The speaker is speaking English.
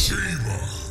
Shima.